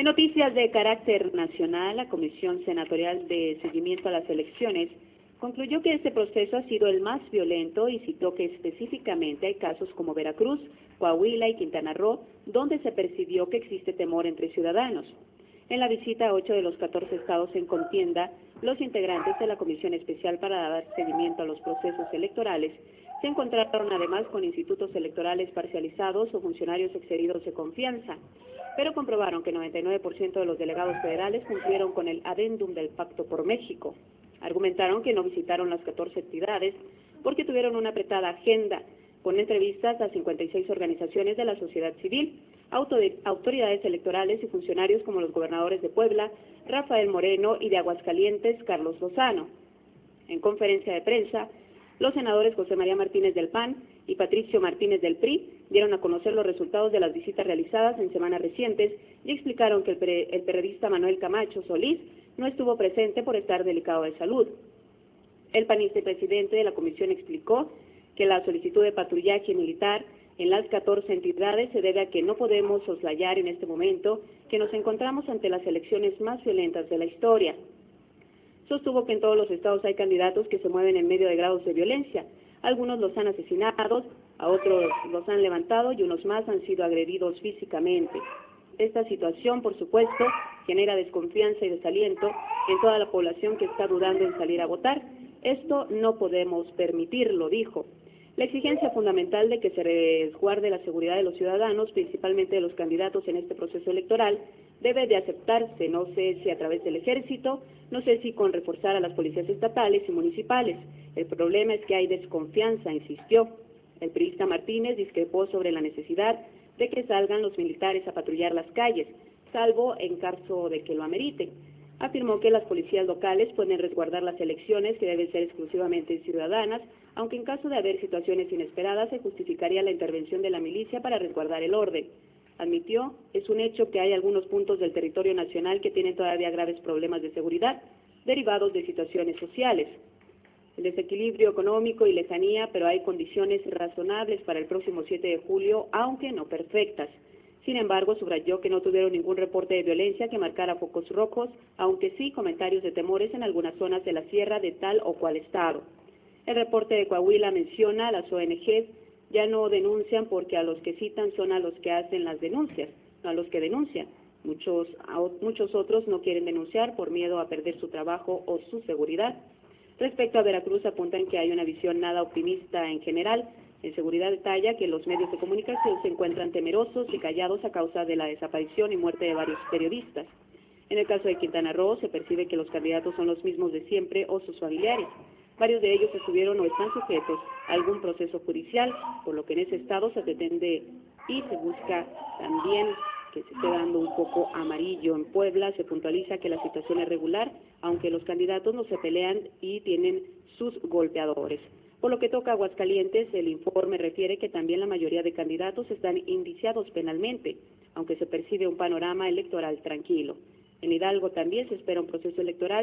En noticias de carácter nacional, la Comisión Senatorial de Seguimiento a las Elecciones concluyó que este proceso ha sido el más violento y citó que específicamente hay casos como Veracruz, Coahuila y Quintana Roo, donde se percibió que existe temor entre ciudadanos. En la visita a ocho de los 14 estados en contienda, los integrantes de la Comisión Especial para dar seguimiento a los procesos electorales se encontraron además con institutos electorales parcializados o funcionarios excedidos de confianza, pero comprobaron que 99% de los delegados federales cumplieron con el adendum del Pacto por México. Argumentaron que no visitaron las 14 entidades porque tuvieron una apretada agenda con entrevistas a 56 organizaciones de la sociedad civil, autoridades electorales y funcionarios como los gobernadores de Puebla, Rafael Moreno y de Aguascalientes, Carlos Lozano. En conferencia de prensa, los senadores José María Martínez del PAN y Patricio Martínez del PRI dieron a conocer los resultados de las visitas realizadas en semanas recientes y explicaron que el, periodista Manuel Camacho Solís no estuvo presente por estar delicado de salud. El panista presidente de la comisión explicó que la solicitud de patrullaje militar en las 14 entidades se debe a que no podemos soslayar en este momento que nos encontramos ante las elecciones más violentas de la historia sostuvo que en todos los estados hay candidatos que se mueven en medio de grados de violencia. Algunos los han asesinado, a otros los han levantado y unos más han sido agredidos físicamente. Esta situación, por supuesto, genera desconfianza y desaliento en toda la población que está dudando en salir a votar. Esto no podemos permitirlo, dijo. La exigencia fundamental de que se resguarde la seguridad de los ciudadanos, principalmente de los candidatos en este proceso electoral, debe de aceptarse, no sé si a través del ejército, no sé si con reforzar a las policías estatales y municipales. El problema es que hay desconfianza, insistió. El periodista Martínez discrepó sobre la necesidad de que salgan los militares a patrullar las calles, salvo en caso de que lo amerite. Afirmó que las policías locales pueden resguardar las elecciones que deben ser exclusivamente ciudadanas, aunque en caso de haber situaciones inesperadas se justificaría la intervención de la milicia para resguardar el orden admitió, es un hecho que hay algunos puntos del territorio nacional que tienen todavía graves problemas de seguridad derivados de situaciones sociales. El desequilibrio económico y lejanía, pero hay condiciones razonables para el próximo 7 de julio, aunque no perfectas. Sin embargo, subrayó que no tuvieron ningún reporte de violencia que marcara focos rojos, aunque sí comentarios de temores en algunas zonas de la sierra de tal o cual estado. El reporte de Coahuila menciona a las ONGs ya no denuncian porque a los que citan son a los que hacen las denuncias, no a los que denuncian. Muchos, muchos otros no quieren denunciar por miedo a perder su trabajo o su seguridad. Respecto a Veracruz, apuntan que hay una visión nada optimista en general. En seguridad detalla que los medios de comunicación se encuentran temerosos y callados a causa de la desaparición y muerte de varios periodistas. En el caso de Quintana Roo, se percibe que los candidatos son los mismos de siempre o sus familiares. Varios de ellos estuvieron o están sujetos a algún proceso judicial, por lo que en ese estado se pretende y se busca también que se esté dando un poco amarillo. En Puebla se puntualiza que la situación es regular, aunque los candidatos no se pelean y tienen sus golpeadores. Por lo que toca a Aguascalientes, el informe refiere que también la mayoría de candidatos están indiciados penalmente, aunque se percibe un panorama electoral tranquilo. En Hidalgo también se espera un proceso electoral